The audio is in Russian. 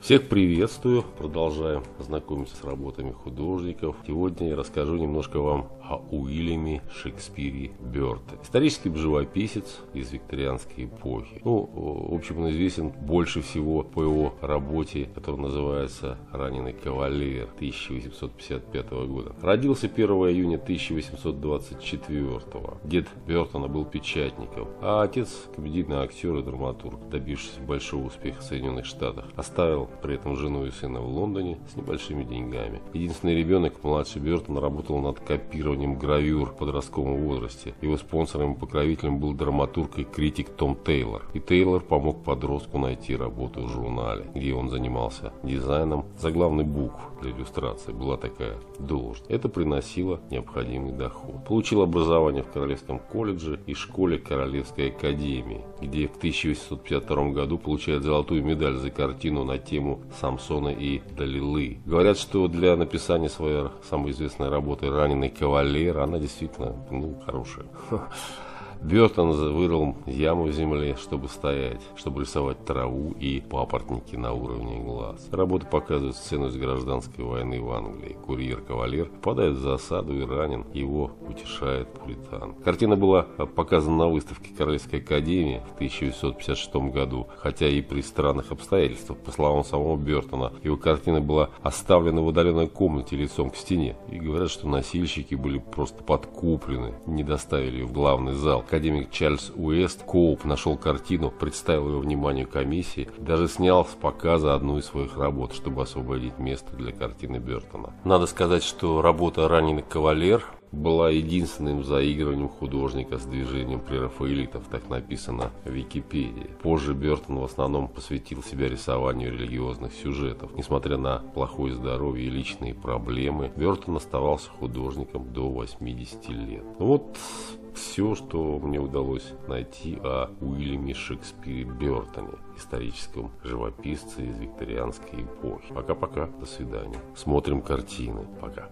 Всех приветствую, продолжаем знакомиться с работами художников. Сегодня я расскажу немножко вам о Уильяме Шекспире Бёрте. Исторический живописец из викторианской эпохи. Ну, в общем, он известен больше всего по его работе, которая называется «Раненый кавалер» 1855 года. Родился 1 июня 1824 Дед Бертона был печатником, а отец – комедийный актер и драматург, добившийся большого успеха в Соединенных Штатах. Оставил при этом жену и сына в Лондоне с небольшими деньгами. Единственный ребенок, младший Бертон, работал над копированием гравюр в подростковом возрасте. Его спонсором и покровителем был драматург и критик Том Тейлор. И Тейлор помог подростку найти работу в журнале, где он занимался дизайном заглавный букв для иллюстрации. Была такая должность. Это приносило необходимый доход. Получил образование в Королевском колледже и школе Королевской академии, где в 1852 году получает золотую медаль за картину на тему Самсона и Далилы. Говорят, что для написания своей самой известной работы «Раненый кавалер» она действительно ну, хорошая. Бертон вырыл яму в земле, чтобы стоять, чтобы рисовать траву и папоротники на уровне глаз. Работа показывает сцену из гражданской войны в Англии. Курьер-кавалер попадает в засаду и ранен. Его утешает пуритан. Картина была показана на выставке Королевской академии в 1956 году, хотя и при странных обстоятельствах. По словам самого Бертона, его картина была оставлена в удаленной комнате лицом к стене. И говорят, что носильщики были просто подкуплены, не доставили ее в главный зал академик Чарльз Уэст Коуп нашел картину, представил ее вниманию комиссии, даже снял с показа одну из своих работ, чтобы освободить место для картины Бертона. Надо сказать, что работа «Раненый кавалер» была единственным заигрыванием художника с движением прерафаэлитов, так написано в Википедии. Позже Бертон в основном посвятил себя рисованию религиозных сюжетов. Несмотря на плохое здоровье и личные проблемы, Бертон оставался художником до 80 лет. Вот все, что мне удалось найти о Уильяме Шекспире Бертоне, историческом живописце из викторианской эпохи. Пока-пока, до свидания. Смотрим картины. Пока.